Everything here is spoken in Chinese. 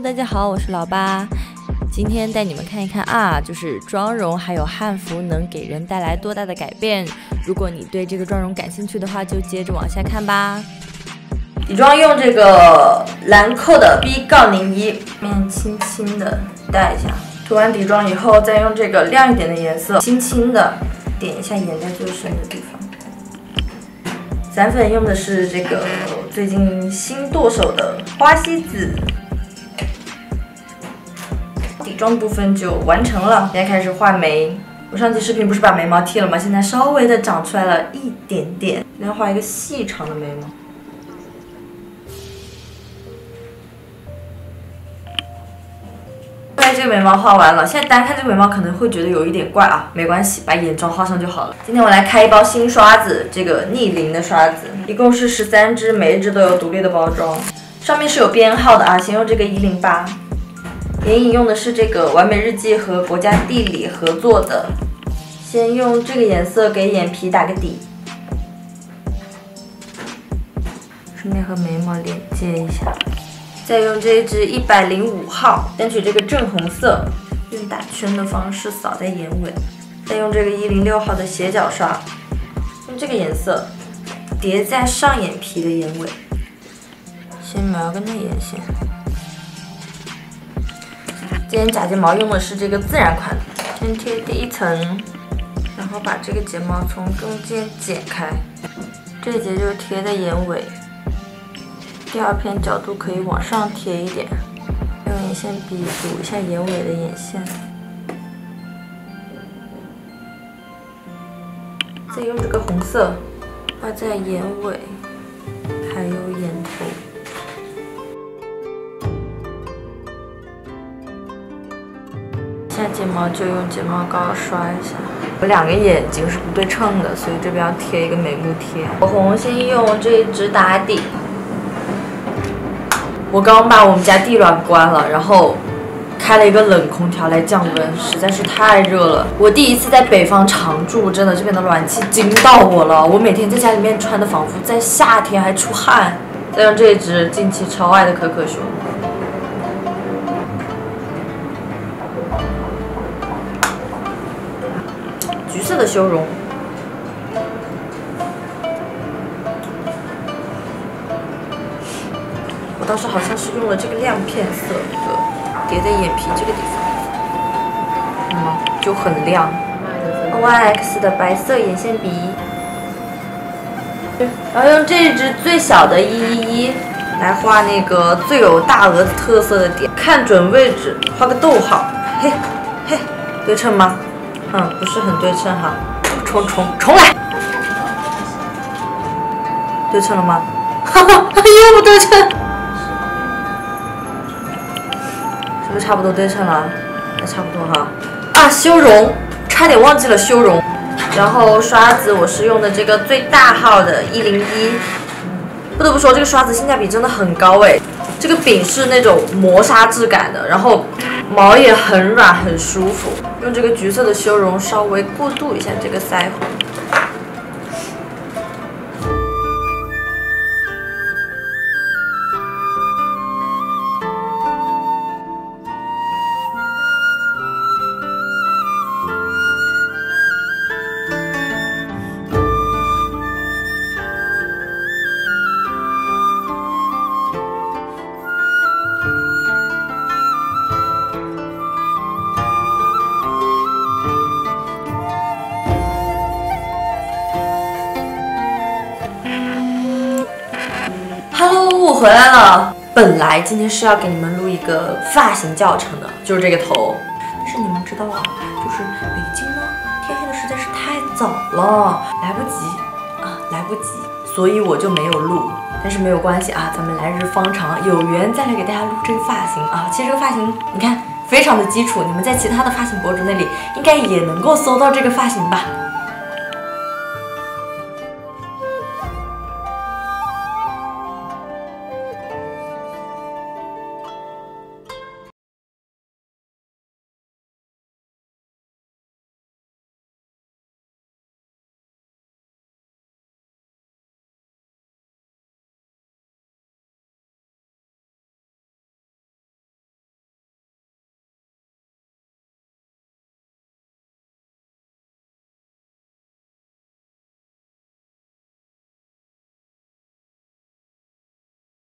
大家好，我是老八，今天带你们看一看啊，就是妆容还有汉服能给人带来多大的改变。如果你对这个妆容感兴趣的话，就接着往下看吧。底妆用这个兰蔻的 B 杠零一，面轻轻的带一下。涂完底妆以后，再用这个亮一点的颜色，轻轻的点一下眼袋最深的地方。散粉用的是这个最近新剁手的花西子。妆部分就完成了，现在开始画眉。我上期视频不是把眉毛剃了吗？现在稍微的长出来了一点点，现在画一个细长的眉毛。这个眉毛画完了，现在单看这个眉毛可能会觉得有一点怪啊，没关系，把眼妆画上就好了。今天我来开一包新刷子，这个逆龄的刷子，一共是十三支，每一支都有独立的包装，上面是有编号的啊。先用这个一零八，眼影用的是这个完美日记和国家地理合作的，先用这个颜色给眼皮打个底，顺便和眉毛连接一下。再用这一支一百零五号，先取这个正红色，用打圈的方式扫在眼尾。再用这个一零六号的斜角刷，用这个颜色叠在上眼皮的眼尾，先描个内眼线。今天假睫毛用的是这个自然款，先贴第一层，然后把这个睫毛从中间剪开，这一节就贴在眼尾。第二片角度可以往上贴一点，用眼线笔补一下眼尾的眼线，再用这个红色画在眼尾，下睫毛就用睫毛膏刷一下。我两个眼睛是不对称的，所以这边要贴一个美目贴。口红先用这一支打底。我刚把我们家地暖关了，然后开了一个冷空调来降温，实在是太热了。我第一次在北方常住，真的这边的暖气惊到我了。我每天在家里面穿的仿佛在夏天，还出汗。再用这一支近期超爱的可可熊，色的修容。我当时好像是用了这个亮片色的，叠在眼皮这个地方，嗯，就很亮。YX 的白色眼线笔，然后用这支最小的111来画那个最有大额特色的点，看准位置画个逗号，嘿，嘿，对称吗？嗯，不是很对称哈，重重重来，对称了吗？哈哈，又不对称。是不是差不多对称了？那差不多哈。啊，修容，差点忘记了修容。然后刷子我是用的这个最大号的一零一不得不说这个刷子性价比真的很高哎。这个柄是那种磨砂质感的，然后毛也很软很舒服。用这个橘色的修容稍微过渡一下这个腮红。回来了。本来今天是要给你们录一个发型教程的，就是这个头。但是你们知道啊，就是北京呢，天黑的实在是太早了，来不及啊，来不及，所以我就没有录。但是没有关系啊，咱们来日方长，有缘再来给大家录这个发型啊。其实这个发型你看非常的基础，你们在其他的发型博主那里应该也能够搜到这个发型吧。